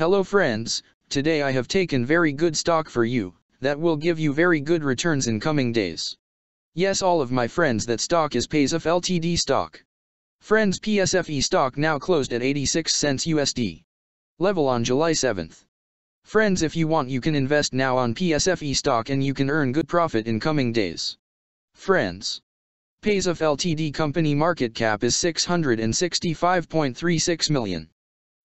Hello friends, today I have taken very good stock for you, that will give you very good returns in coming days. Yes all of my friends that stock is Paysafe Ltd stock. Friends PSFE stock now closed at 86 cents USD. Level on July 7th. Friends if you want you can invest now on PSFE stock and you can earn good profit in coming days. Friends. Paysafe Ltd company market cap is 665.36 million.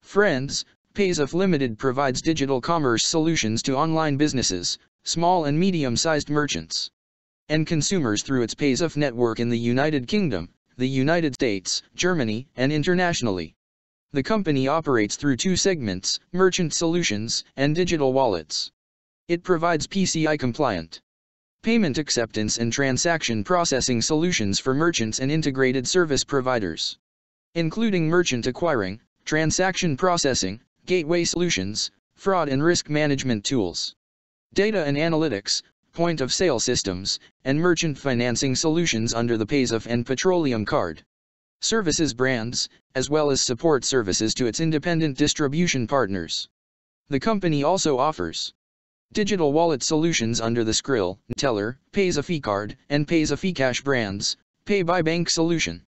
Friends, Paysafe Limited provides digital commerce solutions to online businesses, small and medium-sized merchants, and consumers through its Paysafe network in the United Kingdom, the United States, Germany, and internationally. The company operates through two segments, Merchant Solutions and Digital Wallets. It provides PCI compliant payment acceptance and transaction processing solutions for merchants and integrated service providers, including merchant acquiring, transaction processing, gateway solutions, fraud and risk management tools, data and analytics, point of sale systems, and merchant financing solutions under the Paysafe and Petroleum Card services brands, as well as support services to its independent distribution partners. The company also offers digital wallet solutions under the Skrill, Teller, Paysafecard, and Paysafecash brands, Pay by Bank solution.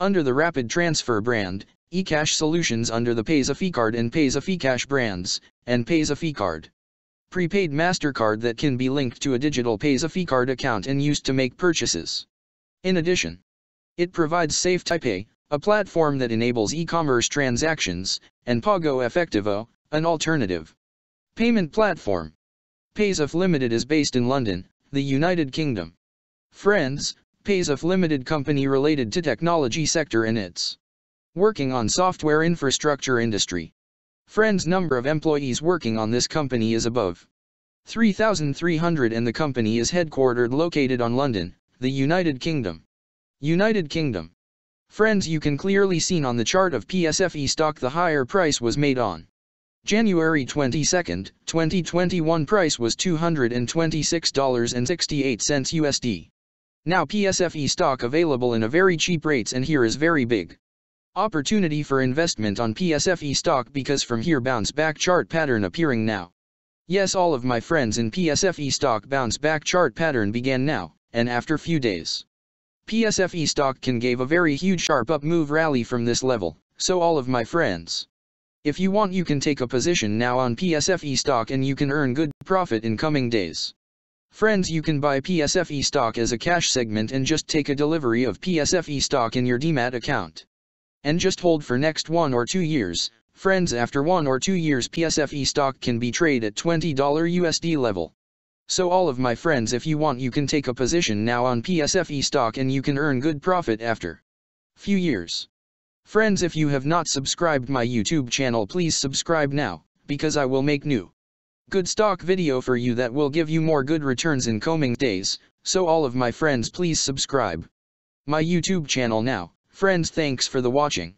Under the Rapid Transfer brand, eCash solutions under the Paysafecard and Paysafecash brands, and Paysafecard prepaid MasterCard that can be linked to a digital Paysafecard account and used to make purchases. In addition, it provides SafeTyPay, a platform that enables e-commerce transactions, and Pago Efectivo, an alternative payment platform. Paysafe Limited is based in London, the United Kingdom. Friends, Paysafe Limited company related to technology sector and its working on software infrastructure industry. Friends number of employees working on this company is above 3,300 and the company is headquartered located on London, the United Kingdom. United Kingdom. Friends you can clearly seen on the chart of PSFE stock the higher price was made on. January 22, 2021 price was $226.68 USD. Now PSFE stock available in a very cheap rates and here is very big. Opportunity for investment on PSFE stock because from here bounce back chart pattern appearing now. Yes all of my friends in PSFE stock bounce back chart pattern began now, and after few days. PSFE stock can gave a very huge sharp up move rally from this level, so all of my friends. If you want you can take a position now on PSFE stock and you can earn good profit in coming days. Friends you can buy PSFE stock as a cash segment and just take a delivery of PSFE stock in your demat account and just hold for next one or two years. Friends after one or two years PSFE stock can be traded at $20 USD level. So all of my friends if you want you can take a position now on PSFE stock and you can earn good profit after few years. Friends if you have not subscribed my YouTube channel please subscribe now, because I will make new good stock video for you that will give you more good returns in coming days, so all of my friends please subscribe my YouTube channel now. Friends thanks for the watching.